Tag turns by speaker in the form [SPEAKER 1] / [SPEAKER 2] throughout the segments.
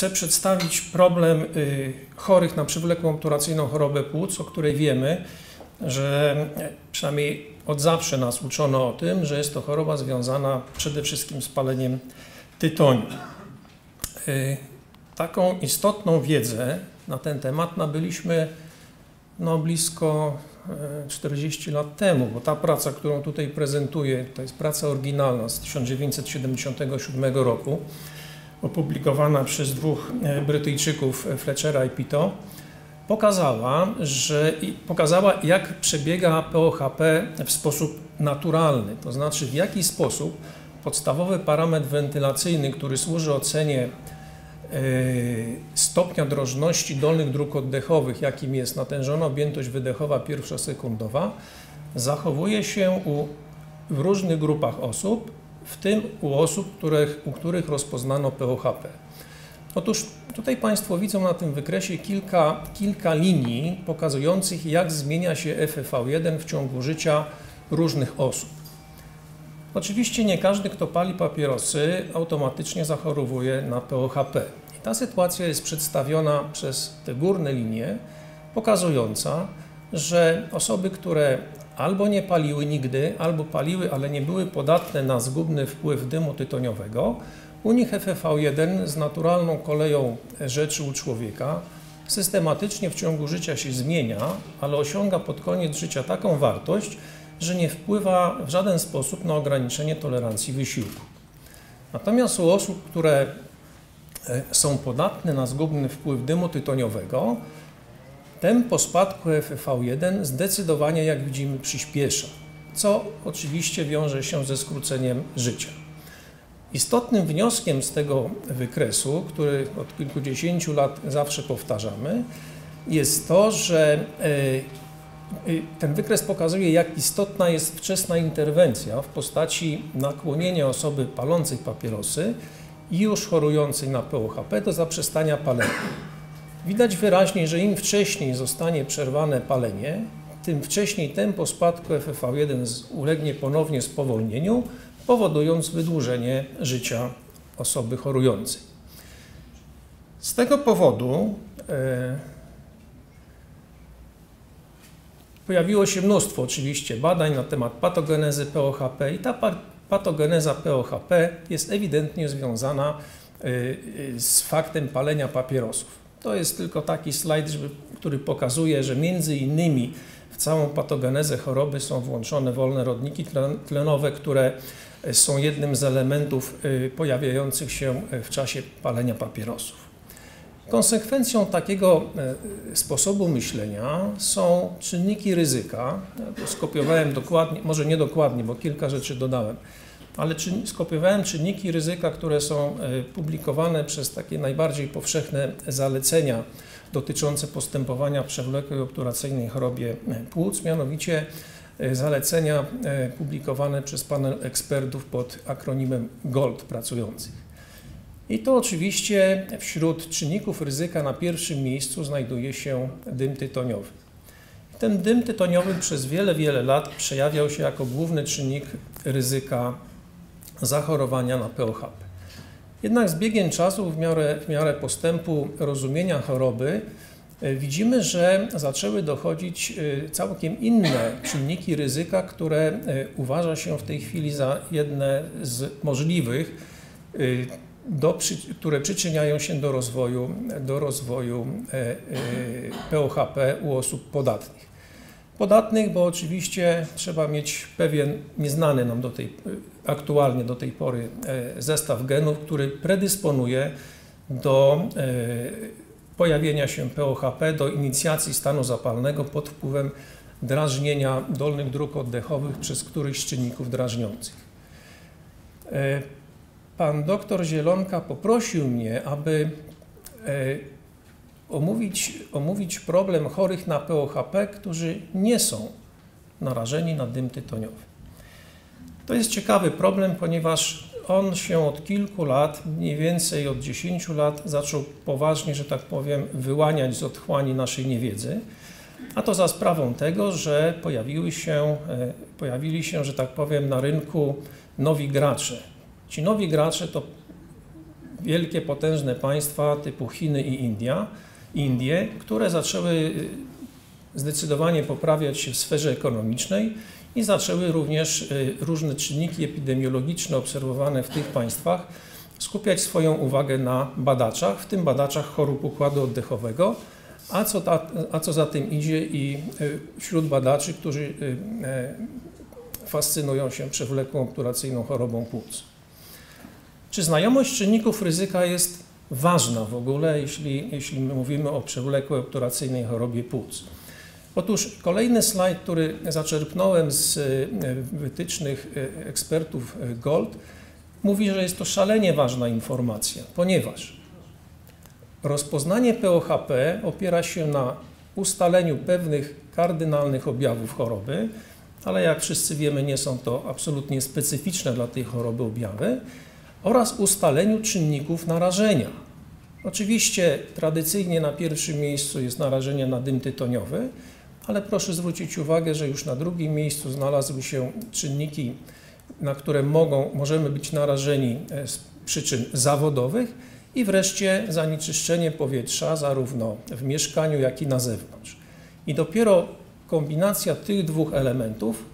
[SPEAKER 1] chcę przedstawić problem y, chorych na przewlekłą obturacyjną chorobę płuc, o której wiemy, że przynajmniej od zawsze nas uczono o tym, że jest to choroba związana przede wszystkim z paleniem tytoniu. Y, taką istotną wiedzę na ten temat nabyliśmy no, blisko 40 lat temu, bo ta praca, którą tutaj prezentuję, to jest praca oryginalna z 1977 roku, opublikowana przez dwóch e, Brytyjczyków, e, Fletchera i Pito, pokazała, że pokazała, jak przebiega POHP w sposób naturalny, to znaczy w jaki sposób podstawowy parametr wentylacyjny, który służy ocenie e, stopnia drożności dolnych dróg oddechowych, jakim jest natężona objętość wydechowa pierwszosekundowa, zachowuje się u, w różnych grupach osób w tym u osób, których, u których rozpoznano POHP. Otóż tutaj Państwo widzą na tym wykresie kilka, kilka linii pokazujących, jak zmienia się FFV1 w ciągu życia różnych osób. Oczywiście nie każdy, kto pali papierosy, automatycznie zachorowuje na POHP. I ta sytuacja jest przedstawiona przez te górne linie, pokazująca, że osoby, które albo nie paliły nigdy, albo paliły, ale nie były podatne na zgubny wpływ dymu tytoniowego, u nich FFV1 z naturalną koleją rzeczy u człowieka systematycznie w ciągu życia się zmienia, ale osiąga pod koniec życia taką wartość, że nie wpływa w żaden sposób na ograniczenie tolerancji wysiłku. Natomiast u osób, które e, są podatne na zgubny wpływ dymu tytoniowego, tempo spadku FV1 zdecydowanie, jak widzimy, przyspiesza, co oczywiście wiąże się ze skróceniem życia. Istotnym wnioskiem z tego wykresu, który od kilkudziesięciu lat zawsze powtarzamy, jest to, że e, e, ten wykres pokazuje, jak istotna jest wczesna interwencja w postaci nakłonienia osoby palącej papierosy i już chorującej na POHP do zaprzestania palenia. Widać wyraźnie, że im wcześniej zostanie przerwane palenie, tym wcześniej tempo spadku FFV1 ulegnie ponownie spowolnieniu, powodując wydłużenie życia osoby chorującej. Z tego powodu e, pojawiło się mnóstwo oczywiście badań na temat patogenezy POHP i ta patogeneza POHP jest ewidentnie związana e, z faktem palenia papierosów. To jest tylko taki slajd, żeby, który pokazuje, że między innymi w całą patogenezę choroby są włączone wolne rodniki tlenowe, które są jednym z elementów y, pojawiających się w czasie palenia papierosów. Konsekwencją takiego sposobu myślenia są czynniki ryzyka. Skopiowałem dokładnie, może nie dokładnie, bo kilka rzeczy dodałem ale czyn, skopiowałem czynniki ryzyka, które są e, publikowane przez takie najbardziej powszechne zalecenia dotyczące postępowania przewlekłej obturacyjnej chorobie e, płuc, mianowicie e, zalecenia publikowane przez panel ekspertów pod akronimem GOLD pracujących. I to oczywiście wśród czynników ryzyka na pierwszym miejscu znajduje się dym tytoniowy. Ten dym tytoniowy przez wiele, wiele lat przejawiał się jako główny czynnik ryzyka zachorowania na POHP. Jednak z biegiem czasu, w miarę, w miarę postępu rozumienia choroby, e, widzimy, że zaczęły dochodzić e, całkiem inne czynniki ryzyka, które e, uważa się w tej chwili za jedne z możliwych, do, które przyczyniają się do rozwoju, do rozwoju POHP u osób podatnych podatnych, bo oczywiście trzeba mieć pewien nieznany nam do tej, aktualnie do tej pory e, zestaw genów, który predysponuje do e, pojawienia się POHP, do inicjacji stanu zapalnego pod wpływem drażnienia dolnych dróg oddechowych przez któryś z czynników drażniących. E, pan doktor Zielonka poprosił mnie, aby omówić, omówić problem chorych na POHP, którzy nie są narażeni na dym tytoniowy. To jest ciekawy problem, ponieważ on się od kilku lat, mniej więcej od 10 lat, zaczął poważnie, że tak powiem, wyłaniać z otchłani naszej niewiedzy. A to za sprawą tego, że pojawiły się, e, pojawili się, że tak powiem, na rynku nowi gracze. Ci nowi gracze to wielkie, potężne państwa typu Chiny i India, Indie, które zaczęły y, zdecydowanie poprawiać się w sferze ekonomicznej i zaczęły również y, różne czynniki epidemiologiczne obserwowane w tych państwach skupiać swoją uwagę na badaczach, w tym badaczach chorób układu oddechowego, a co, ta, a co za tym idzie i y, wśród badaczy, którzy fascynują się przewlekłą obturacyjną chorobą płuc. Czy znajomość czynników ryzyka jest ważna w ogóle, jeśli, jeśli mówimy o przewlekłej obturacyjnej chorobie płuc? Otóż kolejny slajd, który zaczerpnąłem z e, wytycznych e, ekspertów e, GOLD, mówi, że jest to szalenie ważna informacja, ponieważ rozpoznanie POHP opiera się na ustaleniu pewnych kardynalnych objawów choroby, ale jak wszyscy wiemy, nie są to absolutnie specyficzne dla tej choroby objawy, oraz ustaleniu czynników narażenia. Oczywiście tradycyjnie na pierwszym miejscu jest narażenie na dym tytoniowy, ale proszę zwrócić uwagę, że już na drugim miejscu znalazły się czynniki, na które mogą, możemy być narażeni e, z przyczyn zawodowych i wreszcie zanieczyszczenie powietrza zarówno w mieszkaniu, jak i na zewnątrz. I dopiero kombinacja tych dwóch elementów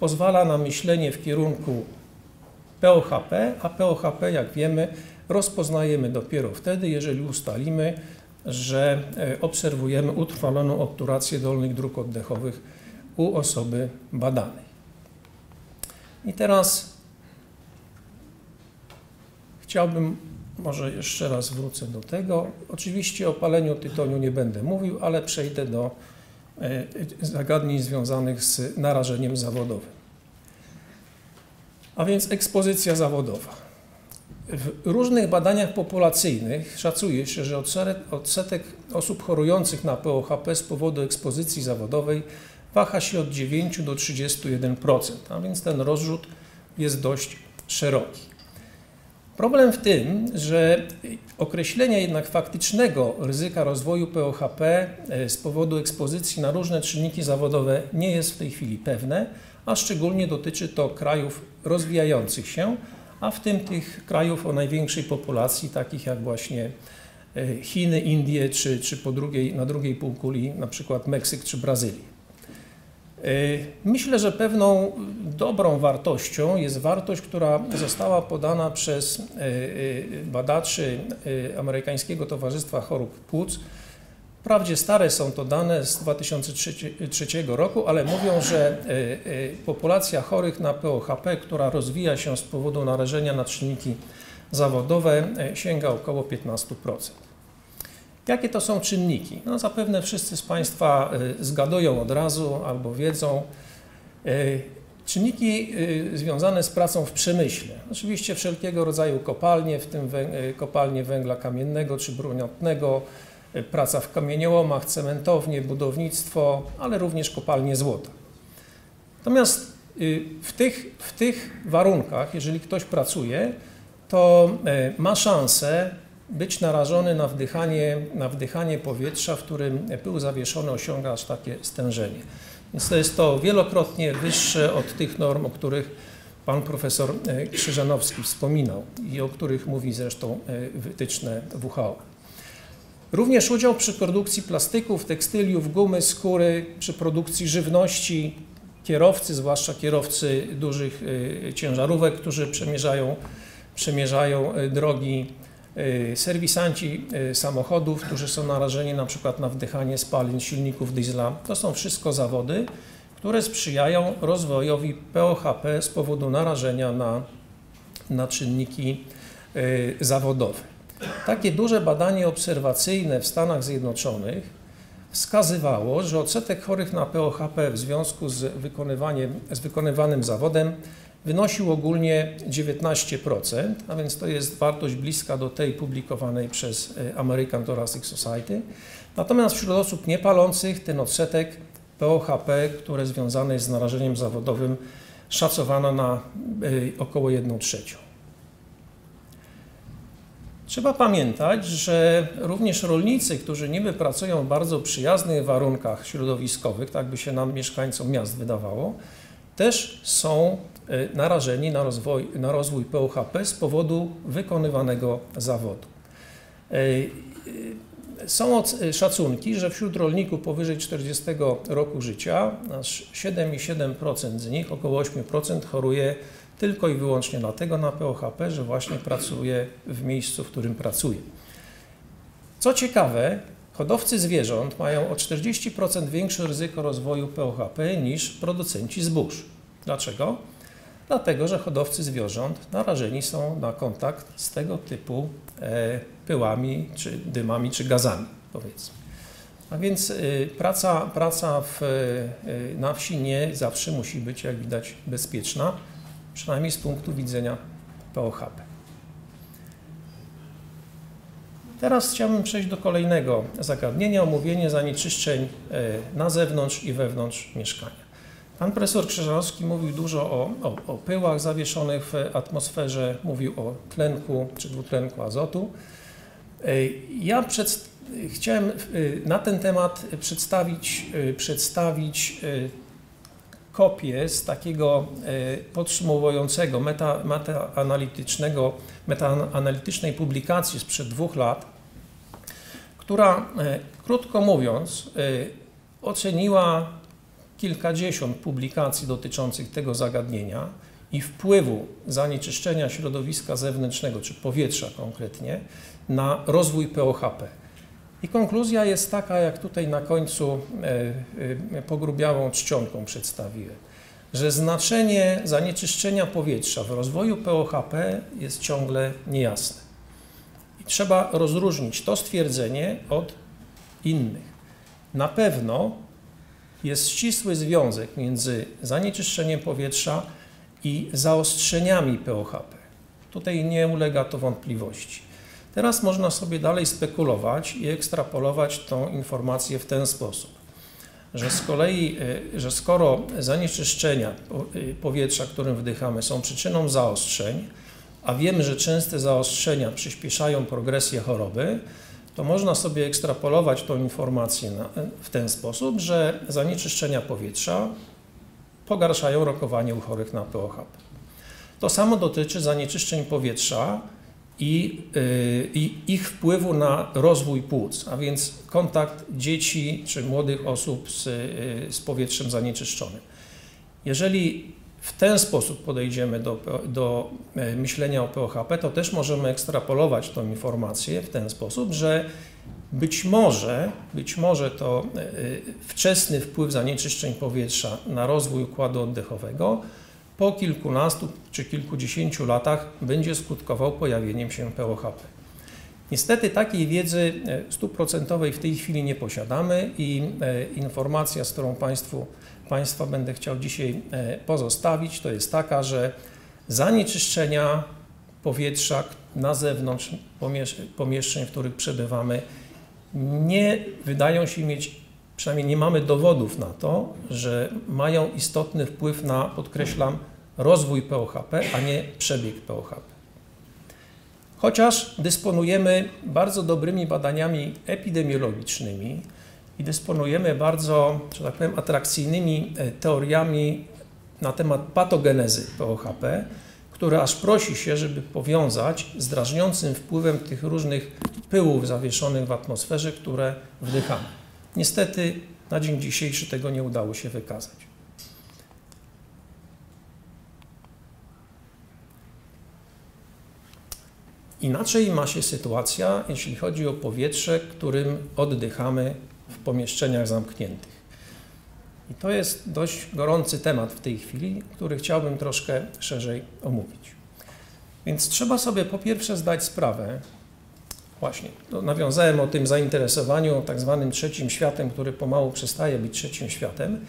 [SPEAKER 1] pozwala na myślenie w kierunku POHP, a POHP, jak wiemy, rozpoznajemy dopiero wtedy, jeżeli ustalimy, że e, obserwujemy utrwaloną obturację dolnych dróg oddechowych u osoby badanej. I teraz chciałbym, może jeszcze raz wrócę do tego. Oczywiście o paleniu tytoniu nie będę mówił, ale przejdę do e, zagadnień związanych z narażeniem zawodowym. A więc ekspozycja zawodowa. W różnych badaniach populacyjnych szacuje się, że odsetek osób chorujących na POHP z powodu ekspozycji zawodowej waha się od 9 do 31%, a więc ten rozrzut jest dość szeroki. Problem w tym, że określenie jednak faktycznego ryzyka rozwoju POHP e, z powodu ekspozycji na różne czynniki zawodowe nie jest w tej chwili pewne, a szczególnie dotyczy to krajów rozwijających się, a w tym tych krajów o największej populacji, takich jak właśnie e, Chiny, Indie, czy, czy po drugiej, na drugiej półkuli na przykład Meksyk czy Brazylia. E, myślę, że pewną dobrą wartością jest wartość, która została podana przez e, badaczy Amerykańskiego Towarzystwa Chorób Płuc, Wprawdzie stare są to dane z 2003 roku, ale mówią, że e, e, populacja chorych na POHP, która rozwija się z powodu narażenia na czynniki zawodowe, e, sięga około 15%. Jakie to są czynniki? No zapewne wszyscy z Państwa zgadują od razu albo wiedzą. Czynniki związane z pracą w przemyśle. Oczywiście wszelkiego rodzaju kopalnie, w tym kopalnie węgla kamiennego czy brunatnego, praca w kamieniołomach, cementownie, budownictwo, ale również kopalnie złota. Natomiast y, w tych, w tych warunkach, jeżeli ktoś pracuje, to e, ma szansę być narażony na wdychanie, na wdychanie powietrza, w którym pył zawieszony osiąga aż takie stężenie. Więc to jest to wielokrotnie wyższe od tych norm, o których pan profesor e, Krzyżanowski wspominał i o których mówi zresztą e, wytyczne WHO. Również udział przy produkcji plastyków, tekstyliów, gumy, skóry, przy produkcji żywności, kierowcy, zwłaszcza kierowcy dużych y, ciężarówek, którzy przemierzają, przemierzają y, drogi, y, serwisanci samochodów, którzy są narażeni na przykład na wdychanie spalin silników diesla. To są wszystko zawody, które sprzyjają rozwojowi POHP z powodu narażenia na, na czynniki zawodowe. Takie duże badanie obserwacyjne w Stanach Zjednoczonych wskazywało, że odsetek chorych na POHP w związku z, wykonywaniem, z wykonywanym zawodem wynosił ogólnie 19%, a więc to jest wartość bliska do tej publikowanej przez e, American Thoracic Society. Natomiast wśród osób niepalących ten odsetek POHP, które związane jest z narażeniem zawodowym, szacowano na e, około 1 trzecią. Trzeba pamiętać, że również rolnicy, którzy niby pracują w bardzo przyjaznych warunkach środowiskowych, tak by się nam mieszkańcom miast wydawało, też są y, narażeni na rozwój, na rozwój POHP z powodu wykonywanego zawodu. Y, y, Są szacunki, że wśród rolników powyżej 40 roku życia aż 7,7% z nich, około 8% choruje tylko i wyłącznie dlatego na POHP, że właśnie pracuje w miejscu, w którym pracuje. Co ciekawe, hodowcy zwierząt mają o 40% większe ryzyko rozwoju POHP niż producenci zbóż. Dlaczego? Dlatego, że hodowcy zwierząt narażeni są na kontakt z tego typu e, pyłami, czy dymami, czy gazami, powiedzmy. A więc y, praca, praca w, y, na wsi nie zawsze musi być, jak widać, bezpieczna, przynajmniej z punktu widzenia POHP. Teraz chciałbym przejść do kolejnego zagadnienia, omówienie zanieczyszczeń e, na zewnątrz i wewnątrz mieszkania. Pan profesor Krzyżanowski mówił dużo o, o, o pyłach zawieszonych w atmosferze, mówił o tlenku czy dwutlenku azotu. E, Ja przed, chciałem e, na ten temat przedstawić, przedstawić kopię z takiego e, podsumowującego, meta, metaanalitycznego, metaanalitycznej publikacji sprzed dwóch lat, która, e, krótko mówiąc, e, oceniła kilkadziesiąt publikacji dotyczących tego zagadnienia i wpływu zanieczyszczenia środowiska zewnętrznego, czy powietrza konkretnie, na rozwój POHP. I konkluzja jest taka, jak tutaj na końcu e, e, pogrubiałą czcionką przedstawiłem, że znaczenie zanieczyszczenia powietrza w rozwoju POHP jest ciągle niejasne. I trzeba rozróżnić to stwierdzenie od innych. Na pewno jest ścisły związek między zanieczyszczeniem powietrza i zaostrzeniami POHP. Tutaj nie ulega to wątpliwości. Teraz można sobie dalej spekulować i ekstrapolować tą informację w ten sposób, że z kolei, y, że skoro zanieczyszczenia y, powietrza, którym wdychamy, są przyczyną zaostrzeń, a wiemy, że częste zaostrzenia przyspieszają progresję choroby, to można sobie ekstrapolować tą informację na, w ten sposób, że zanieczyszczenia powietrza pogarszają rokowanie u chorych na POHP. To samo dotyczy zanieczyszczeń powietrza i, y, i ich wpływu na rozwój płuc, a więc kontakt dzieci czy młodych osób z, y, z powietrzem zanieczyszczonym. Jeżeli w ten sposób podejdziemy do, do e, myślenia o POHP, to też możemy ekstrapolować tą informację w ten sposób, że być może, być może to wczesny wpływ zanieczyszczeń powietrza na rozwój układu oddechowego po kilkunastu czy kilkudziesięciu latach będzie skutkował pojawieniem się POHP. Niestety takiej wiedzy e, stuprocentowej w tej chwili nie posiadamy i e, informacja, z którą Państwu, Państwa będę chciał dzisiaj e, pozostawić, to jest taka, że zanieczyszczenia powietrza na zewnątrz pomiesz- pomieszczeń, w których przebywamy, nie wydają się mieć, przynajmniej nie mamy dowodów na to, że mają istotny wpływ na, podkreślam, rozwój POHP, a nie przebieg POHP. Chociaż dysponujemy bardzo dobrymi badaniami epidemiologicznymi i dysponujemy bardzo, że tak powiem, atrakcyjnymi e, teoriami na temat patogenezy POHP, które aż prosi się, żeby powiązać z drażniącym wpływem tych różnych pyłów zawieszonych w atmosferze, które wdychamy. Niestety na dzień dzisiejszy tego nie udało się wykazać. Inaczej ma się sytuacja, jeśli chodzi o powietrze, którym oddychamy w pomieszczeniach zamkniętych. I to jest dość gorący temat w tej chwili, który chciałbym troszkę szerzej omówić. Więc trzeba sobie po pierwsze zdać sprawę, właśnie, to nawiązałem o tym zainteresowaniu tak zwanym trzecim światem, który pomału przestaje być trzecim światem.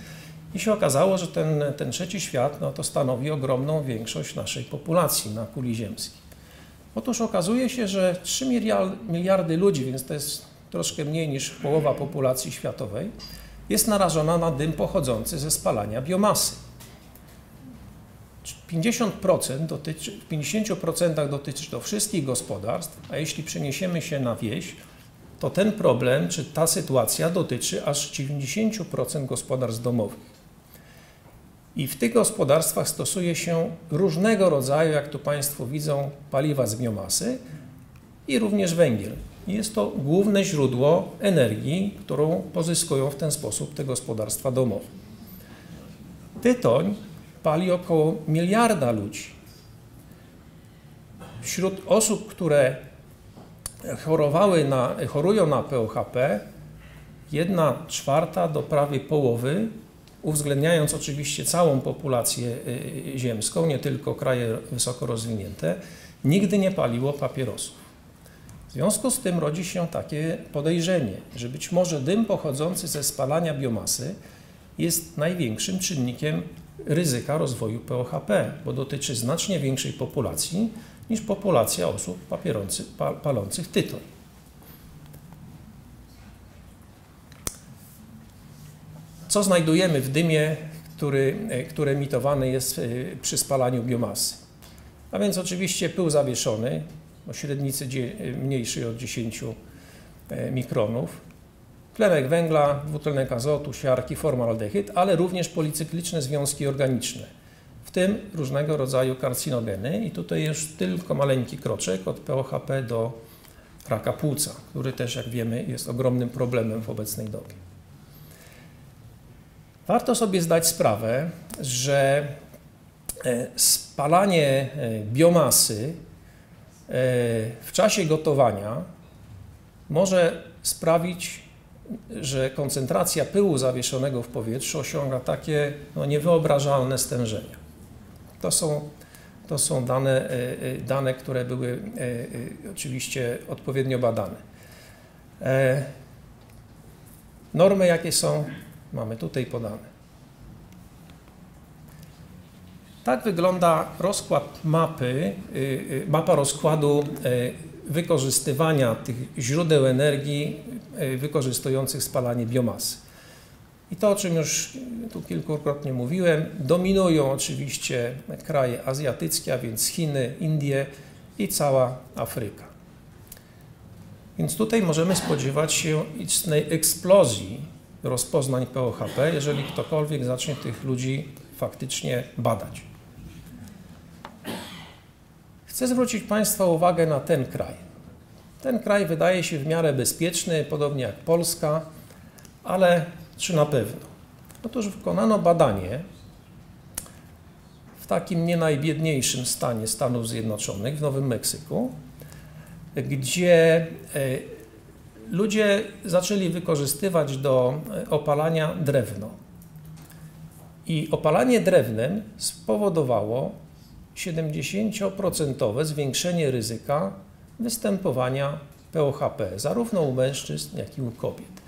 [SPEAKER 1] I się okazało, że ten, ten trzeci świat no, to stanowi ogromną większość naszej populacji na kuli ziemskiej. Otóż okazuje się, że 3 miliardy, ludzi, więc to jest troszkę mniej niż połowa populacji światowej, jest narażona na dym pochodzący ze spalania biomasy. 50% dotyczy, w 50% dotyczy to wszystkich gospodarstw, a jeśli przeniesiemy się na wieś, to ten problem czy ta sytuacja dotyczy aż 90% gospodarstw domowych. I w tych gospodarstwach stosuje się różnego rodzaju, jak tu Państwo widzą, paliwa z biomasy i również węgiel. Jest to główne źródło energii, którą pozyskują w ten sposób te gospodarstwa domowe. Tytoń pali około miliarda ludzi. Wśród osób, które chorowały na, chorują na POHP, jedna czwarta do prawie połowy, uwzględniając oczywiście całą populację y, ziemską, nie tylko kraje wysoko rozwinięte, nigdy nie paliło papierosów. W związku z tym rodzi się takie podejrzenie, że być może dym pochodzący ze spalania biomasy jest największym czynnikiem ryzyka rozwoju POHP, bo dotyczy znacznie większej populacji niż populacja osób palących tytoń. Co znajdujemy w dymie, który, który emitowany jest e, przy spalaniu biomasy? A więc oczywiście pył zawieszony o średnicy mniejszej od 10 e, mikronów, tlenek węgla, dwutlenek azotu, siarki, formaldehyd, ale również policykliczne związki organiczne, w tym różnego rodzaju karcinogeny i tutaj już tylko maleńki kroczek od POHP do raka płuca, który też, jak wiemy, jest ogromnym problemem w obecnej dobie. Warto sobie zdać sprawę, że e, spalanie e, biomasy e, w czasie gotowania może sprawić, że koncentracja pyłu zawieszonego w powietrzu osiąga takie no, niewyobrażalne stężenia. To są, to są dane, dane, które były oczywiście odpowiednio badane. Normy, jakie są Mamy tutaj podane. Tak wygląda rozkład mapy, y, y, mapa rozkładu y, wykorzystywania tych źródeł energii wykorzystujących spalanie biomasy. I to, o czym już tu kilkukrotnie mówiłem, dominują oczywiście kraje azjatyckie, a więc Chiny, Indie i cała Afryka. Więc tutaj możemy spodziewać się istnej eksplozji rozpoznań POHP, jeżeli ktokolwiek zacznie tych ludzi faktycznie badać. Chcę zwrócić Państwa uwagę na ten kraj. Ten kraj wydaje się w miarę bezpieczny, podobnie jak Polska, ale czy na pewno? Otóż wykonano badanie w takim nie najbiedniejszym stanie Stanów Zjednoczonych, w Nowym Meksyku, gdzie e, ludzie zaczęli wykorzystywać do e, opalania drewno. I opalanie drewnem spowodowało 70% zwiększenie ryzyka występowania POHP, zarówno u mężczyzn, jak i u kobiet.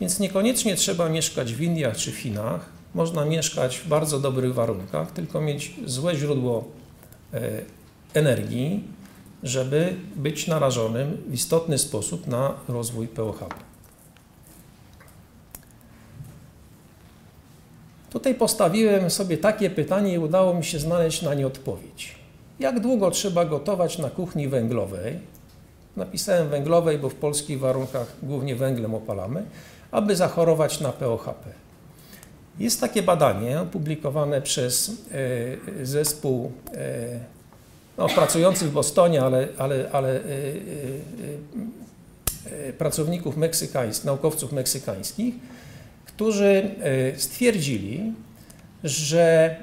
[SPEAKER 1] Więc niekoniecznie trzeba mieszkać w Indiach czy Chinach, można mieszkać w bardzo dobrych warunkach, tylko mieć złe źródło e, energii, żeby być narażonym w istotny sposób na rozwój POHP. Tutaj postawiłem sobie takie pytanie i udało mi się znaleźć na nie odpowiedź. Jak długo trzeba gotować na kuchni węglowej? Napisałem węglowej, bo w polskich warunkach głównie węglem opalamy, aby zachorować na POHP. Jest takie badanie opublikowane przez e, zespół e, no, pracujących w Bostonie, ale, ale, ale y, y, y, pracowników meksykańskich, naukowców meksykańskich, którzy stwierdzili, że,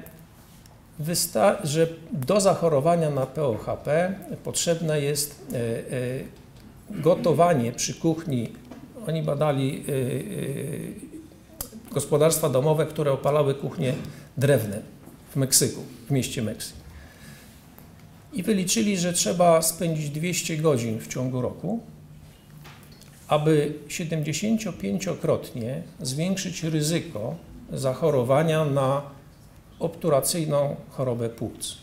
[SPEAKER 1] że do zachorowania na POHP potrzebne jest gotowanie przy kuchni. Oni badali gospodarstwa domowe, które opalały kuchnię drewnem w Meksyku, w mieście Meksyk i wyliczyli, że trzeba spędzić 200 godzin w ciągu roku, aby 75-krotnie zwiększyć ryzyko zachorowania na obturacyjną chorobę płuc.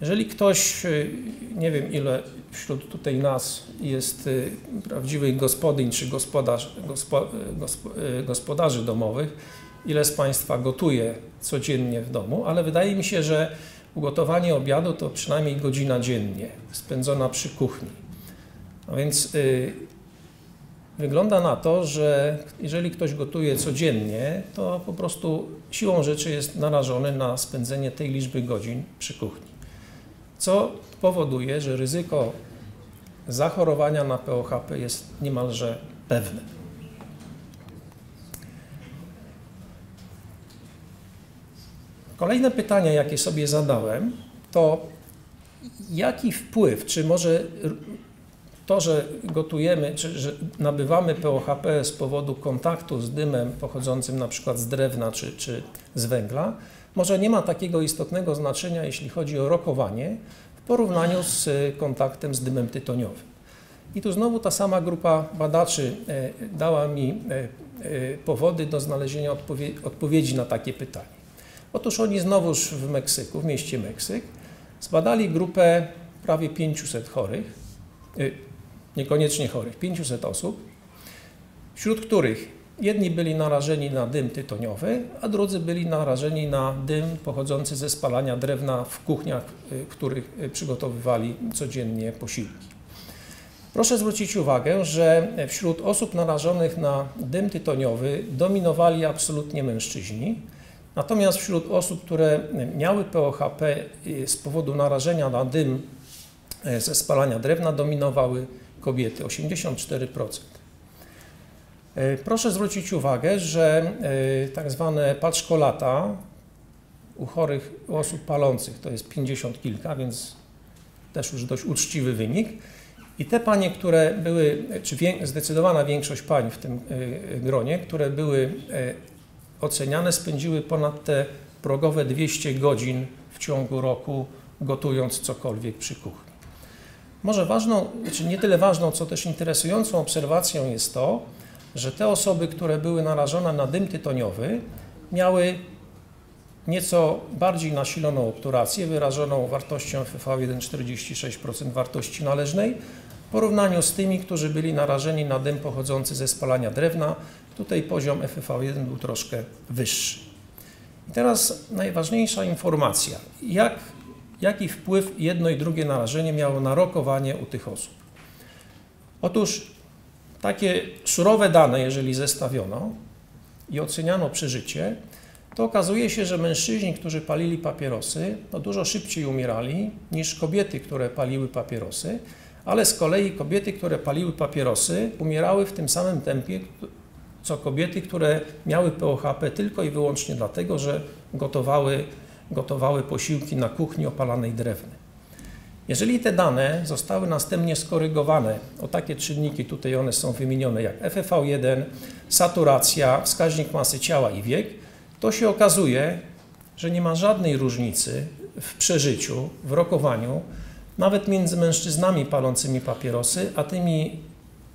[SPEAKER 1] Jeżeli ktoś, y, nie wiem ile wśród tutaj nas jest y, prawdziwych gospodyń czy gospodarz, gospo, y, gospodarzy domowych, ile z Państwa gotuje codziennie w domu, ale wydaje mi się, że Ugotowanie obiadu to przynajmniej godzina dziennie spędzona przy kuchni. A więc y, wygląda na to, że jeżeli ktoś gotuje codziennie, to po prostu siłą rzeczy jest narażony na spędzenie tej liczby godzin przy kuchni. Co powoduje, że ryzyko zachorowania na POHP jest niemalże pewne. Kolejne pytania, jakie sobie zadałem, to jaki wpływ, czy może to, że gotujemy, czy że nabywamy POHP z powodu kontaktu z dymem pochodzącym na przykład z drewna czy, czy z węgla, może nie ma takiego istotnego znaczenia, jeśli chodzi o rokowanie, w porównaniu z kontaktem z dymem tytoniowym. I tu znowu ta sama grupa badaczy e, dała mi e, e, powody do znalezienia odpowiedzi na takie pytanie. Otóż oni znowuż w Meksyku, w mieście Meksyk, zbadali grupę prawie 500 chorych, niekoniecznie chorych, 500 osób, wśród których jedni byli narażeni na dym tytoniowy, a drudzy byli narażeni na dym pochodzący ze spalania drewna w kuchniach, w których przygotowywali codziennie posiłki. Proszę zwrócić uwagę, że wśród osób narażonych na dym tytoniowy dominowali absolutnie mężczyźni, natomiast wśród osób, które miały POHP z powodu narażenia na dym e, ze spalania drewna dominowały kobiety 84%. E, proszę zwrócić uwagę, że tak zwane paczkolata u chorych, u osób palących to jest 50 kilka, więc też już dość uczciwy wynik. I te panie, które były, czy zdecydowana większość pań w tym gronie, które były oceniane, spędziły ponad te progowe 200 godzin w ciągu roku gotując cokolwiek przy kuchni. Może ważną, czy nie tyle ważną, co też interesującą obserwacją jest to, że te osoby, które były narażone na dym tytoniowy, miały nieco bardziej nasiloną obturację, wyrażoną wartością FV1 46% wartości należnej, w porównaniu z tymi, którzy byli narażeni na dym pochodzący ze spalania drewna. Tutaj poziom FV1 był troszkę wyższy. I teraz najważniejsza informacja. Jak jaki wpływ jedno i drugie narażenie miało na rokowanie u tych osób. Otóż takie surowe dane, jeżeli zestawiono i oceniano przeżycie, to okazuje się, że mężczyźni, którzy palili papierosy, no dużo szybciej umierali niż kobiety, które paliły papierosy, ale z kolei kobiety, które paliły papierosy, umierały w tym samym tempie, co kobiety, które miały POHP tylko i wyłącznie dlatego, że gotowały gotowały posiłki na kuchni opalanej drewnem. Jeżeli te dane zostały następnie skorygowane o takie czynniki, tutaj one są wymienione jak FFV1, saturacja, wskaźnik masy ciała i wiek, to się okazuje, że nie ma żadnej różnicy w przeżyciu, w rokowaniu, nawet między mężczyznami palącymi papierosy, a tymi,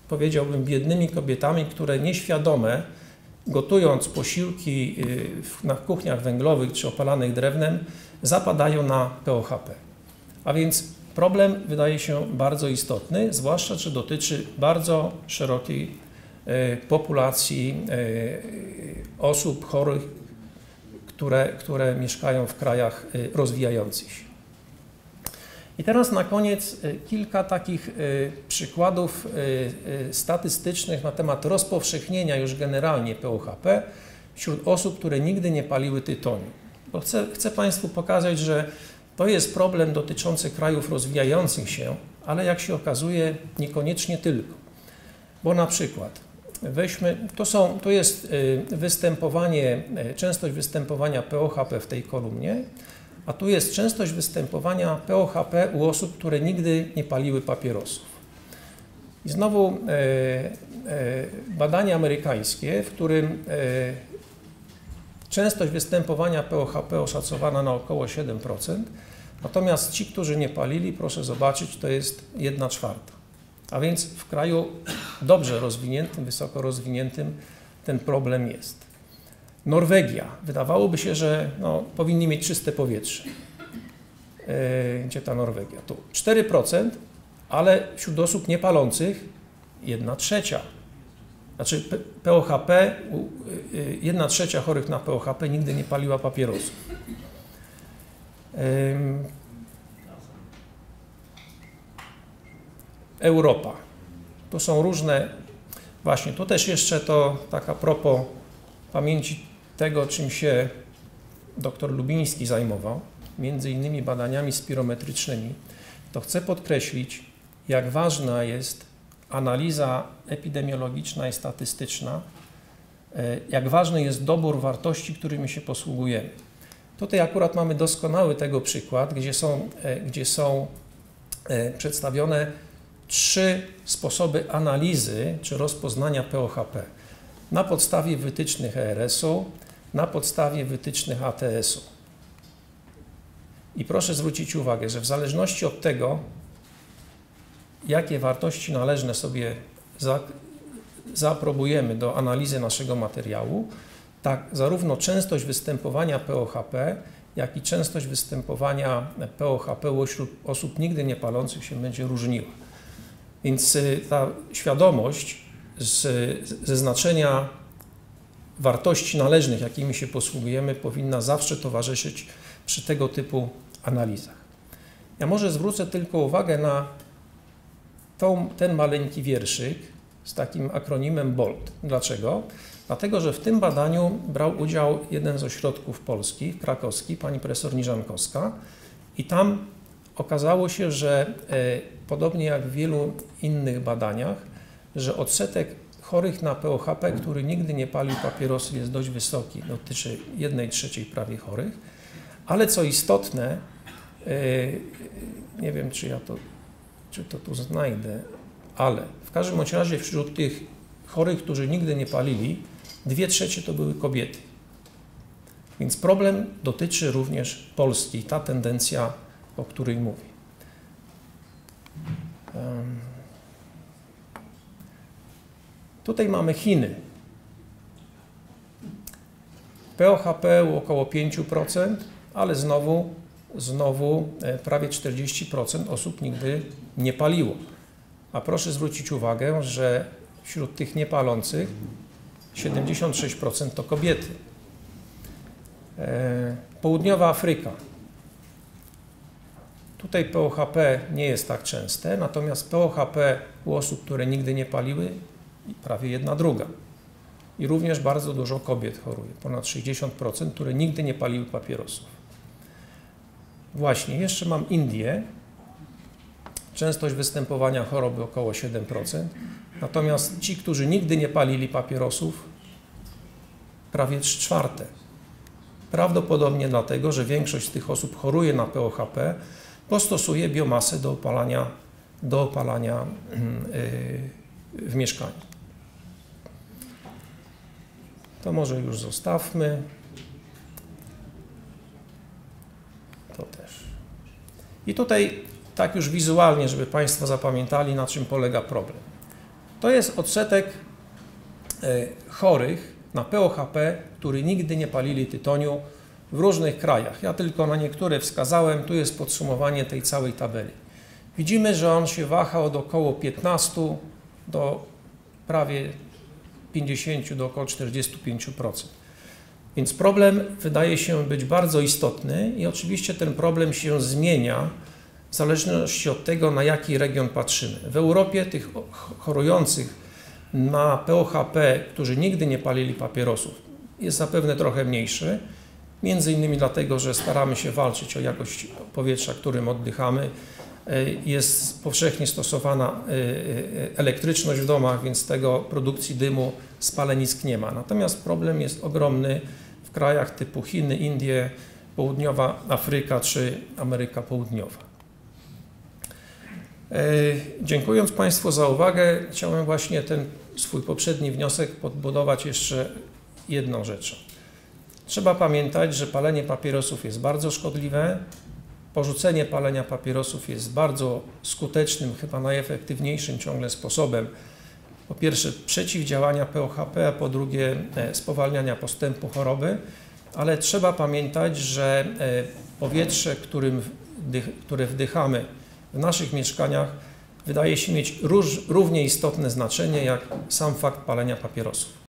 [SPEAKER 1] powiedziałbym, biednymi kobietami, które nieświadome gotując posiłki y, na kuchniach węglowych czy opalanych drewnem, zapadają na POHP. A więc problem wydaje się bardzo istotny, zwłaszcza czy dotyczy bardzo szerokiej y, populacji y, osób chorych, które, które mieszkają w krajach rozwijających się. I teraz na koniec y, kilka takich y, przykładów y, statystycznych na temat rozpowszechnienia już generalnie POHP wśród osób, które nigdy nie paliły tytoniu. Bo chcę, chcę Państwu pokazać, że to jest problem dotyczący krajów rozwijających się, ale jak się okazuje, niekoniecznie tylko. Bo na przykład weźmy, to, są, to jest występowanie, częstość występowania POHP w tej kolumnie, a tu jest częstość występowania POHP u osób, które nigdy nie paliły papierosów. I znowu e, e, badanie amerykańskie, w którym e, częstość występowania POHP oszacowana na około 7%, natomiast ci, którzy nie palili, proszę zobaczyć, to jest 1 czwarta. A więc w kraju dobrze rozwiniętym, wysoko rozwiniętym ten problem jest. Norwegia. Wydawałoby się, że no, powinni mieć czyste powietrze. Yy, gdzie ta Norwegia? Tu 4%, ale wśród osób niepalących 1 trzecia. Znaczy POHP, 1 e, trzecia chorych na POHP nigdy nie paliła papierosów. Europa. To są różne Właśnie, tu też jeszcze to taka propos pamięci tego, czym się dr Lubiński zajmował, między innymi badaniami spirometrycznymi, to chcę podkreślić, jak ważna jest analiza epidemiologiczna i statystyczna, e, jak ważny jest dobór wartości, którymi się posługujemy. Tutaj akurat mamy doskonały tego przykład, gdzie są, e, gdzie są e, przedstawione trzy sposoby analizy czy rozpoznania POHP na podstawie wytycznych ERS-u, na podstawie wytycznych ATS-u. I proszę zwrócić uwagę, że w zależności od tego, jakie wartości należne sobie za, zaaprobujemy do analizy naszego materiału, tak zarówno częstość występowania POHP, jak i częstość występowania POHP wśród osób nigdy nie palących się będzie różniła. Więc y, ta świadomość z, ze znaczenia wartości należnych, jakimi się posługujemy, powinna zawsze towarzyszyć przy tego typu analizach. Ja może zwrócę tylko uwagę na tą, ten maleńki wierszyk z takim akronimem BOLT. Dlaczego? Dlatego, że w tym badaniu brał udział jeden z ośrodków polskich, krakowski, pani profesor Niżankowska i tam okazało się, że e, podobnie jak w wielu innych badaniach, że odsetek chorych na POHP, który nigdy nie palił papierosy jest dość wysoki, dotyczy jednej trzeciej prawie chorych, ale co istotne, e, nie wiem czy ja to, czy to tu znajdę, ale w każdym razie wśród tych chorych, którzy nigdy nie palili, dwie trzecie to były kobiety. Więc problem dotyczy również Polski, ta tendencja, o której mówię. Tutaj mamy Chiny. POHP około 5%, ale znowu, znowu e, prawie 40% osób nigdy nie paliło. A proszę zwrócić uwagę, że wśród tych niepalących 76% to kobiety. E, Południowa Afryka. Tutaj POHP nie jest tak częste, natomiast POHP u osób, które nigdy nie paliły, prawie jedna druga. I również bardzo dużo kobiet choruje, ponad 60%, które nigdy nie paliły papierosów. Właśnie, jeszcze mam Indię. Częstość występowania choroby około 7%. Natomiast ci, którzy nigdy nie palili papierosów, prawie 3 czwarte. Prawdopodobnie dlatego, że większość z tych osób choruje na POHP, bo stosuje biomasę do opalania, do opalania yy, w mieszkaniu. To może już zostawmy. To też. I tutaj tak już wizualnie, żeby Państwo zapamiętali, na czym polega problem. To jest odsetek e, chorych na POHP, którzy nigdy nie palili tytoniu w różnych krajach. Ja tylko na niektóre wskazałem, tu jest podsumowanie tej całej tabeli. Widzimy, że on się waha od około 15 do prawie 50 do około 45%. Więc problem wydaje się być bardzo istotny i oczywiście ten problem się zmienia w zależności od tego, na jaki region patrzymy. W Europie tych chorujących na POHP, którzy nigdy nie palili papierosów, jest zapewne trochę mniejszy, między innymi dlatego, że staramy się walczyć o jakość powietrza, którym oddychamy. E, jest powszechnie stosowana e, e, elektryczność w domach, więc tego produkcji dymu spalenisk nie ma. Natomiast problem jest ogromny w krajach typu Chiny, Indie, Południowa Afryka czy Ameryka Południowa. Dziękując Państwu za uwagę, chciałem właśnie ten swój poprzedni wniosek podbudować jeszcze jedną rzeczą. Trzeba pamiętać, że palenie papierosów jest bardzo szkodliwe. Porzucenie palenia papierosów jest bardzo skutecznym, chyba najefektywniejszym ciągle sposobem po pierwsze przeciwdziałania POHP, a po drugie e, spowalniania postępu choroby, ale trzeba pamiętać, że e, powietrze, którym, które wdychamy, w naszych mieszkaniach wydaje się mieć róż, równie istotne znaczenie jak sam fakt palenia papierosów.